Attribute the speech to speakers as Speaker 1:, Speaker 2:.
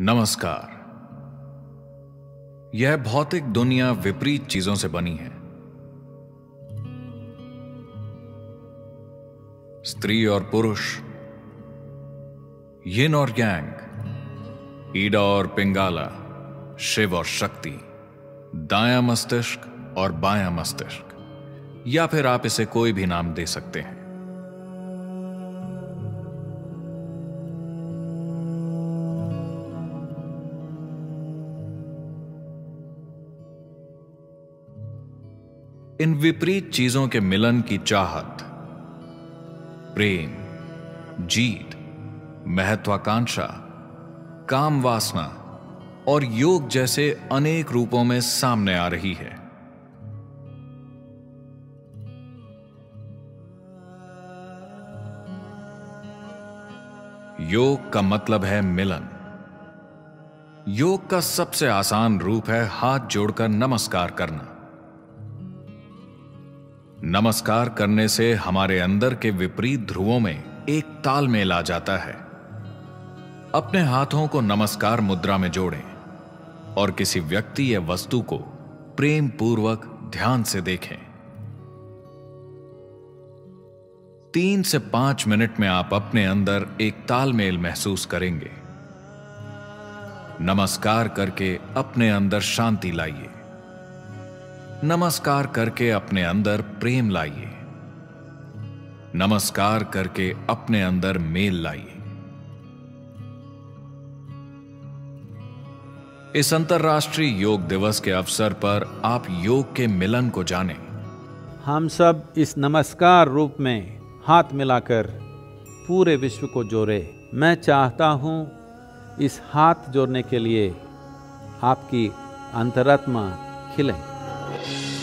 Speaker 1: नमस्कार। यह भौतिक दुनिया विपरीत चीज़ों से बनी है। स्त्री और पुरुष यिन और यांग ईडा और पिंगाला, शिव और शक्ति, दाया मस्तिष्क और बाया मस्तिष्क, या फिर आप इसे कोई भी नाम दे सकते हैं। इन विपरीत चीज़ों के मिलन की चाहत, प्रेम, जीत, महत्वाकांक्षा, काम वासना और योग जैसे अनेक रूपों में सामने आ रही है। योग का मतलब है मिलन। योग का सबसे आसान रूप है हाथ जोड़कर नमस्कार करना। नमस्कार करने से हमारे अंदर के विपरीत ध्रुवों में एक तालमेल आ जाता है। अपने हाथों को नमस्कार मुद्रा में जोड़ें और किसी व्यक्ति या वस्तु को प्रेम पूर्वक ध्यान से देखें। तीन से पाँच मिनट में आप अपने अंदर एक तालमेल महसूस करेंगे। नमस्कार करके अपने अंदर शांति लाइए। नमस्कार करके अपने अंदर प्रेम लाइए। नमस्कार करके अपने अंदर मेल लाइए। इस अंतर्राष्ट्रीय योग दिवस के अवसर पर आप योग के मिलन को जानें।
Speaker 2: हम सब इस नमस्कार रूप में हाथ मिलाकर पूरे विश्व को जोड़े। मैं चाहता हूँ इस हाथ जोड़ने के लिए आपकी अंतरात्मा खिले। Thank you.